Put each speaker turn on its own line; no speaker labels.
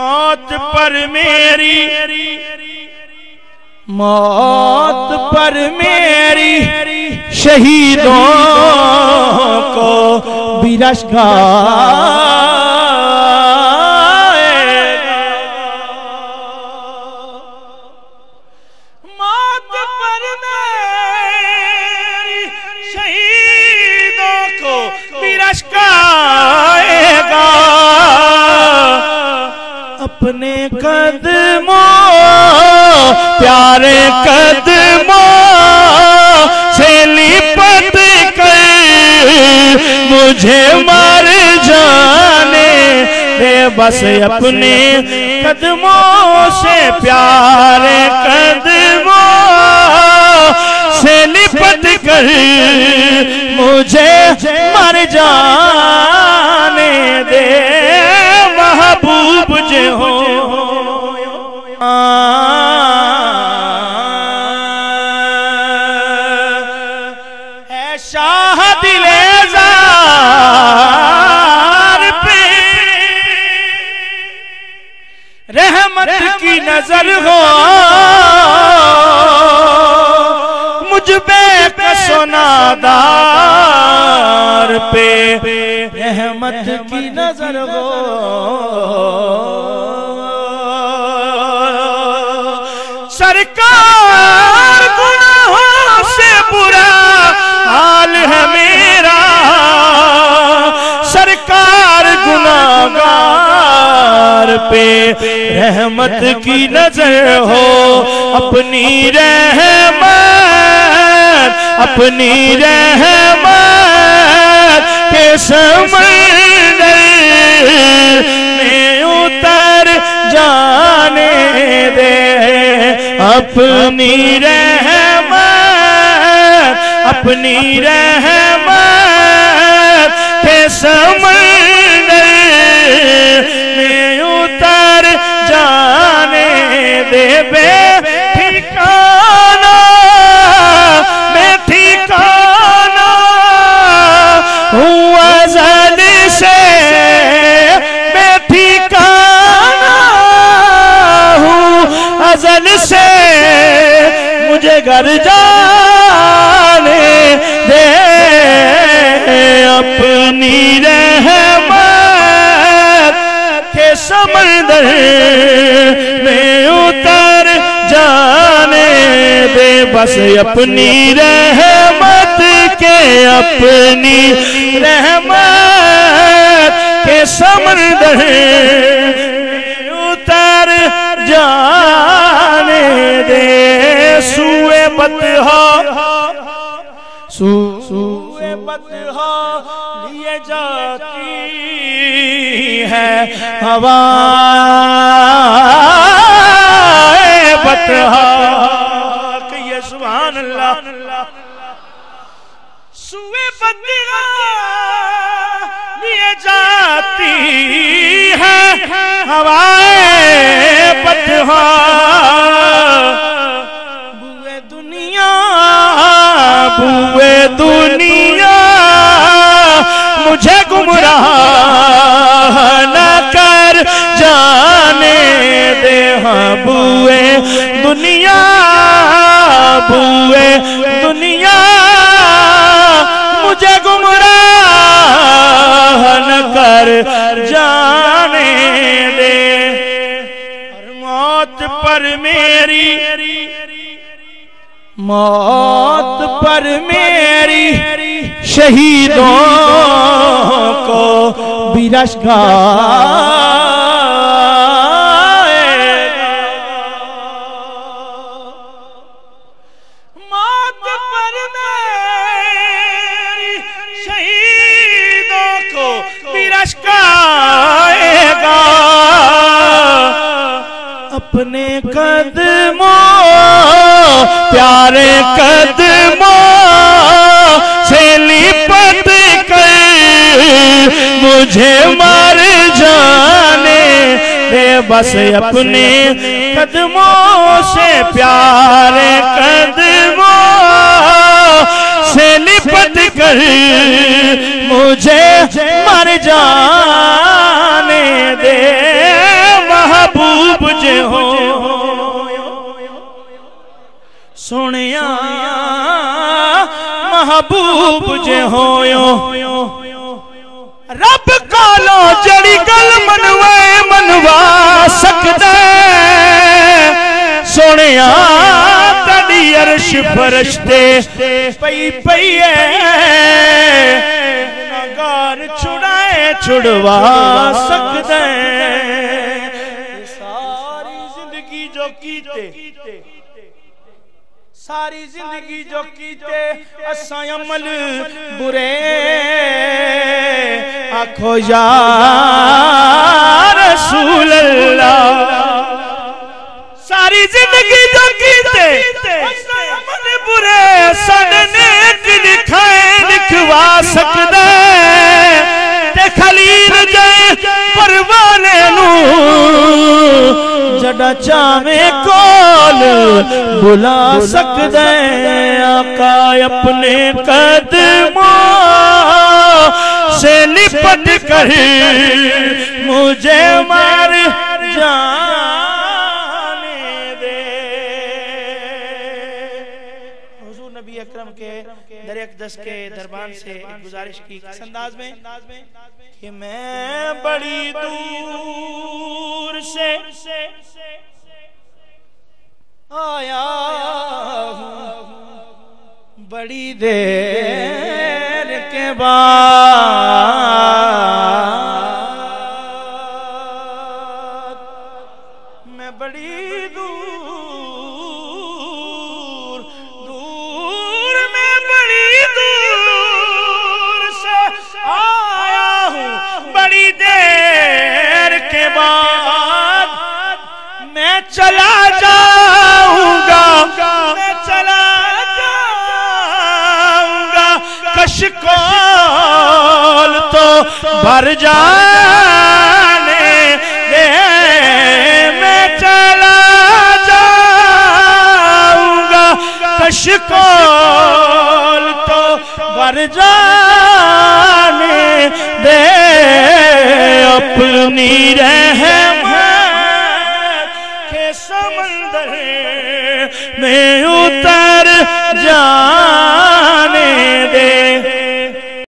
मौत पर मेरी मौत पर मेरी शहीदों को बिरश अपने कदमों प्यारे कदमों से लिपट कर मुझे मर जाने दे। बस अपने कदमों से प्यारे कदमों से लिपट कर मुझे मर जाने की नज़र हो। मुझ पे सोनादार पे। रहमत की नज़र हो। रहमत की नज़र हो। अपनी रहमत अपनी रहमत। घर जाने दे अपनी रहमत के समंदर में उतर जाने दे। बस अपनी रहमत के अपनी रहमत के समंदर लिए जाती है हवा। बतहा कहिए सुभान अल्लाह सुए लिए जाती है हवाएँ बतहा दुनिया, बुए दुनिया, मुझे गुमराह न कर जाने दे। हाँ बुए दुनिया बुए दुनिया, मुझे गुमराह न कर जाने दे। मौत पर मेरी मौत पर मेरी शहीदों को बिरश मौत पर मेरी शहीदों को बिरश अपने कदमों प्यारे कदमों से लिपट कर मुझे मर जाने दे। बस अपने कदमों से प्यारे कदमों से लिपट कर मुझे मर जाने दे। महबूब जे हो सुनिया महबूब जे होयो रब कालो जड़ी गल मनवे मनवा सकदा सोनिया तड़ी अरश फरश्ते पई पई गुनाहगार छुड़ाए छुड़वा सकदा सारी ज़िंदगी जो कीते सारी ज़िंदगी जो कीते असा अमल बुरे आखो या रसूल अल्लाह सारी ज़िंदगी जो कीते असा अमल बुरे साडे नेक लिखाए लिखवा सकदा। ते खलील जाए परवाने नू चावे कोल बुला सकदा आका अपने कदमों से लिपट कर मुझे मार जाने दे। हुजूर नबी अकरम के दर अकदस के दरबार से गुजारिश की किस अंदाज में? कि मैं बड़ी दूर से आया बड़ी देर के बाद। तो भर जाने दे, मैं चला जाऊँगा। कशकोल तो भर जाने दे, अपनी के समंदर में उतर दे